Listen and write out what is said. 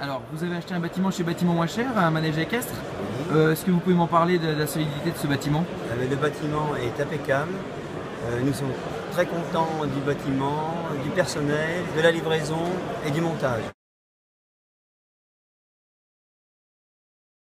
Alors, vous avez acheté un bâtiment chez Bâtiment Moins Cher, un manège équestre. Euh, Est-ce que vous pouvez m'en parler de, la solidité de ce bâtiment? Euh, le bâtiment est impeccable. Euh, Nous sommes très contents du bâtiment, du personnel, de la livraison et du montage.